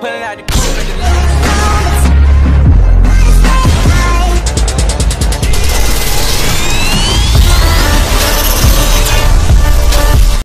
pulling out the coupe.